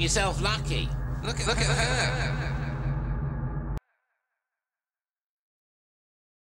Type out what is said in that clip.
yourself lucky. Look at, look at her.